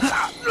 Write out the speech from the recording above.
站 住